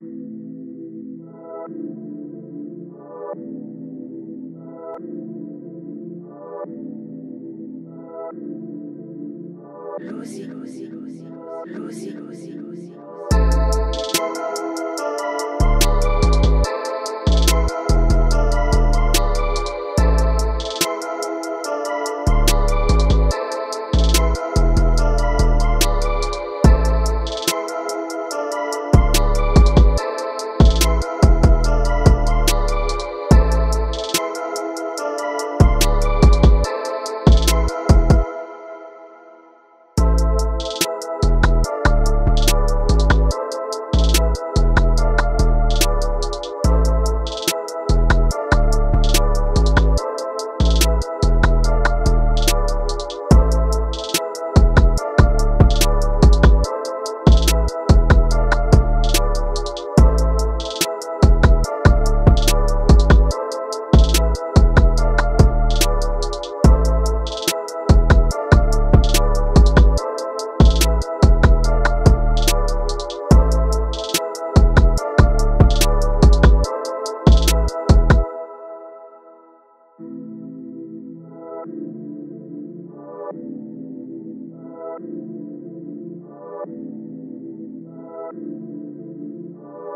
Lucy, Lucy, Lucy, Lucy, Lucy, Lucy. Lucy.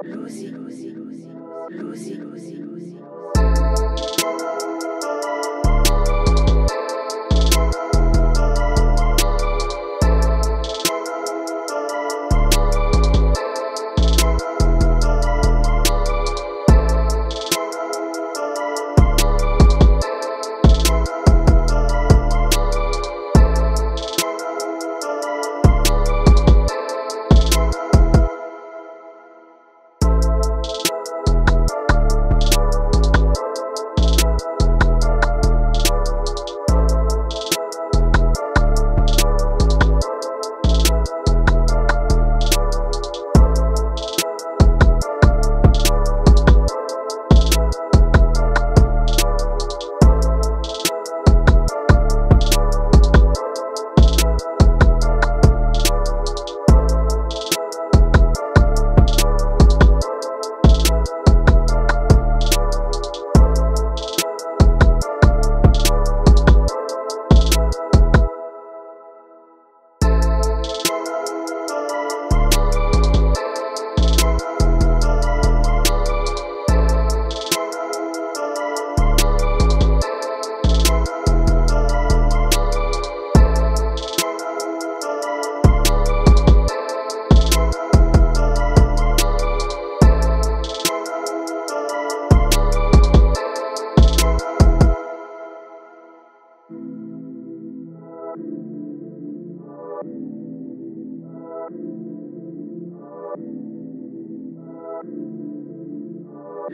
Lucy, Lucy, Lucy, Lucy, Lucy, Lucy.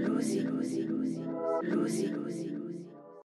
Lucy, Lucy, Lucy, Lucy, Lucy.